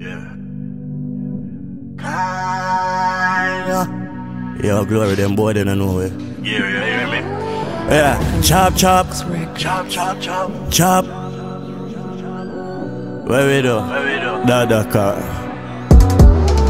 Yeah. Kinda. Yo, glory, them boy, they don't know it. Yeah, yeah, hear me? Yeah, chop, chop. Chop, chop, chop. Chop. Where we do? Where we do? Da, da, car.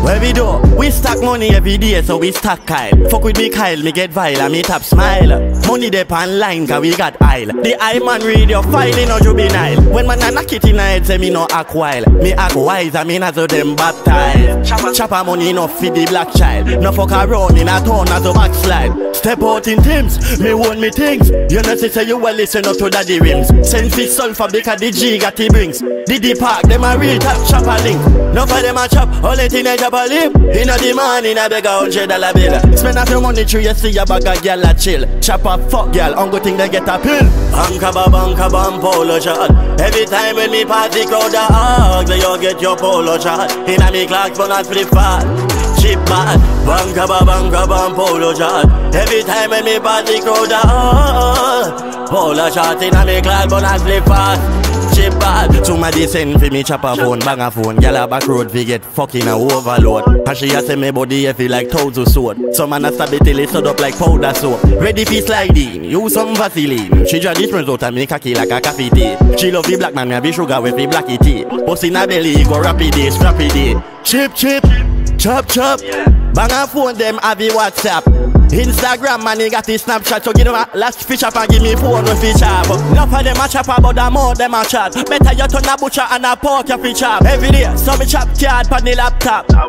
Where we do? We stack money every day, so we stack Kyle. Fuck with me Kyle, me get vile and me tap smile. Money dep line, cause we got aisle. The eye man read your file in a juvenile. When man a knock it in head, say me no act wild. Me act wise, I mean as of them baptized. Chopper money no feed the black child. No fuck around in a town as a backslide. Step out in teams, me want me things. You know say you well listen up to daddy rims. Send fit sulfur because the G got the brings. Diddy park, them a real top chopper link. No for them a chop, all the teenage up a live. Inna the morning I beg a hundred dollar bill. Spend a few money through you see a bag of gyal a chill. Chop a fuck gyal, on good thing they get a pill. Banka ba banka bam polo shot. Every time when me party crowd a hug, they all get your polo shot. Inna me clocks but not flip fat. Chip bad, banka ba banka bam polo shot. Every time when me party crowd a hug, polo shot inna me clocks but not flip fat chip bad. Somebody send for me chop a phone, bang a phone. Gyal a back road fi get fucking a overload. And she a say me body heavy like thousand sword. Some man a stab it till it stood up like powder soap. Ready fi sliding, use some Vaseline. She draw this out and me cocky like a coffee tea. She love the black man, me a be sugar with the blacky tea. Bust in a belly, go rapid day, scrappy day Chip chip, chop chop Bang a phone, them have the WhatsApp. Instagram man, he got his Snapchat. So give him a last fish up and give me phone with fish up. Enough of them a chop but the more them a chat. Better you turn a butcher and a pork your fish up. Every day, so me chop card pan the laptop. Ah,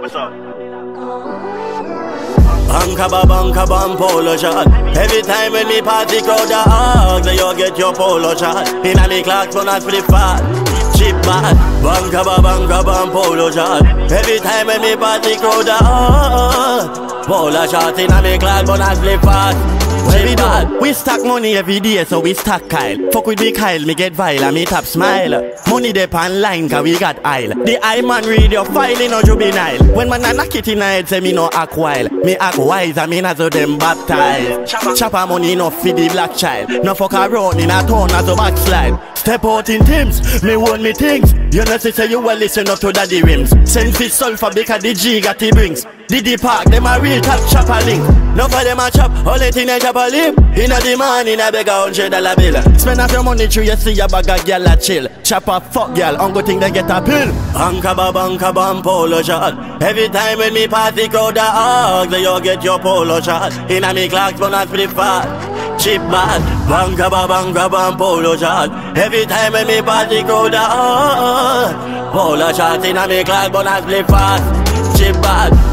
banka ba banka bam polo shot. Every time when me party crowd a hug Then you get your polo shot. Inna me clocks but not flip fat Chip bad Banka ba banka bam polo shot Every time when me party crowd hug Polo shot in a me clad but I slip fast Where we do? We stack money every day so we stack Kyle. Fuck with me Kyle, me get vile and me tap smile. Money dep line cause we got aisle. The eye man read your file in a juvenile. When man a knock it in head say me no act wild. Me act wise I mean as of them baptized. Chopper. Money no feed the black child. No fuck around in a town as a backslide. Step out in teams, me want me things You know say you well listen up to daddy rims Send fit sulfur because the G got the brings Diddy park, them a real top chopper link. No for them a chop, all the in a chop a lip. Inna the morning I beg a hundred dollar bill. Spend half your money through you see a bag of gyal a chill. Chop a fuck gyal, go think they get a pill. Banka ba banka bam polo shot. Every time when me party crowd a hug, they all get your polo shot. Inna me clocks but not flip fat. Chip bad, banka ba banka bam polo shot. Every time when me party go down polo shot inna me clocks but not flip fat. Chip bad.